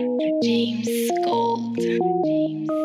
James Gold. James